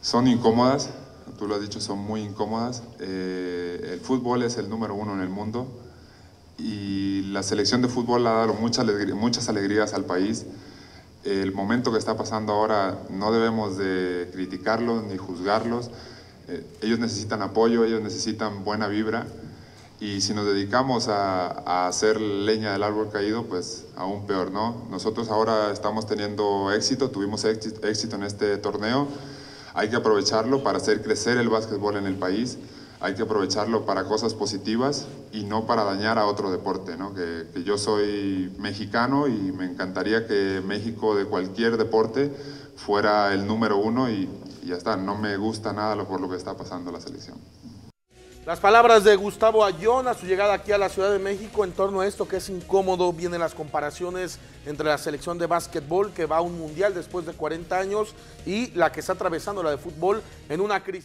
Son incómodas, tú lo has dicho, son muy incómodas. Eh, el fútbol es el número uno en el mundo y la selección de fútbol ha dado muchas, muchas alegrías al país. El momento que está pasando ahora no debemos de criticarlos ni juzgarlos. Eh, ellos necesitan apoyo, ellos necesitan buena vibra y si nos dedicamos a, a, hacer leña del árbol caído, pues aún peor, ¿no? Nosotros ahora estamos teniendo éxito, tuvimos éxito en este torneo, hay que aprovecharlo para hacer crecer el básquetbol en el país, hay que aprovecharlo para cosas positivas y no para dañar a otro deporte, ¿no? Que, yo soy mexicano y me encantaría que México de cualquier deporte fuera el número uno y, y ya está, no me gusta nada lo, por lo que está pasando la selección. Las palabras de Gustavo Ayón a su llegada aquí a la Ciudad de México en torno a esto que es incómodo, vienen las comparaciones entre la selección de básquetbol que va a un mundial después de 40 años y la que está atravesando la de fútbol en una crisis.